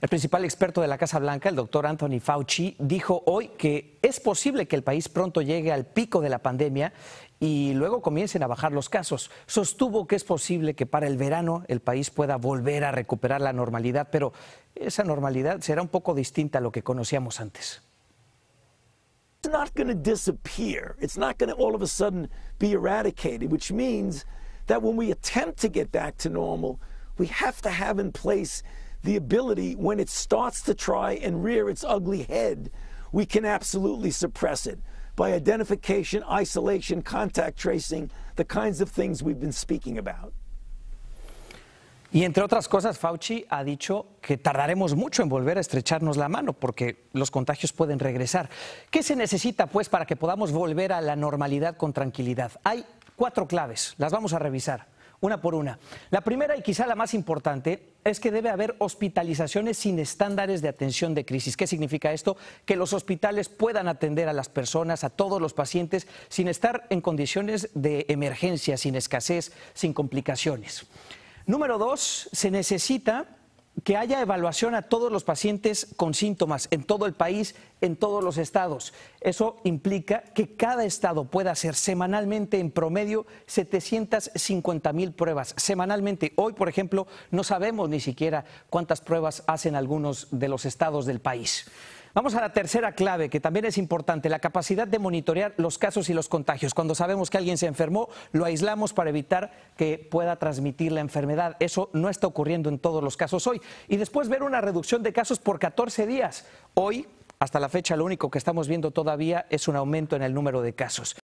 El principal experto de la Casa Blanca, el doctor Anthony Fauci, dijo hoy que es posible que el país pronto llegue al pico de la pandemia y luego comiencen a bajar los casos. Sostuvo que es posible que para el verano el país pueda volver a recuperar la normalidad, pero esa normalidad será un poco distinta a lo que conocíamos antes. It's not going to disappear. It's not going to all of a sudden be eradicated, which means that when we attempt to get back to normal, we have to have in place the ability when it starts to try and rear its ugly head, we can absolutely suppress it by identification, isolation, contact tracing, the kinds of things we've been speaking about. Y entre otras cosas, Fauci ha dicho que tardaremos mucho en volver a estrecharnos la mano porque los contagios pueden regresar. ¿Qué se necesita, pues, para que podamos volver a la normalidad con tranquilidad? Hay cuatro claves, las vamos a revisar una por una. La primera y quizá la más importante es que debe haber hospitalizaciones sin estándares de atención de crisis. ¿Qué significa esto? Que los hospitales puedan atender a las personas, a todos los pacientes, sin estar en condiciones de emergencia, sin escasez, sin complicaciones. Número dos, se necesita que haya evaluación a todos los pacientes con síntomas en todo el país, en todos los estados. Eso implica que cada estado pueda hacer semanalmente en promedio 750 mil pruebas. Semanalmente. Hoy, por ejemplo, no sabemos ni siquiera cuántas pruebas hacen algunos de los estados del país. Vamos a la tercera clave, que también es importante, la capacidad de monitorear los casos y los contagios. Cuando sabemos que alguien se enfermó, lo aislamos para evitar que pueda transmitir la enfermedad. Eso no está ocurriendo en todos los casos hoy. Y después ver una reducción de casos por 14 días. Hoy, hasta la fecha, lo único que estamos viendo todavía es un aumento en el número de casos.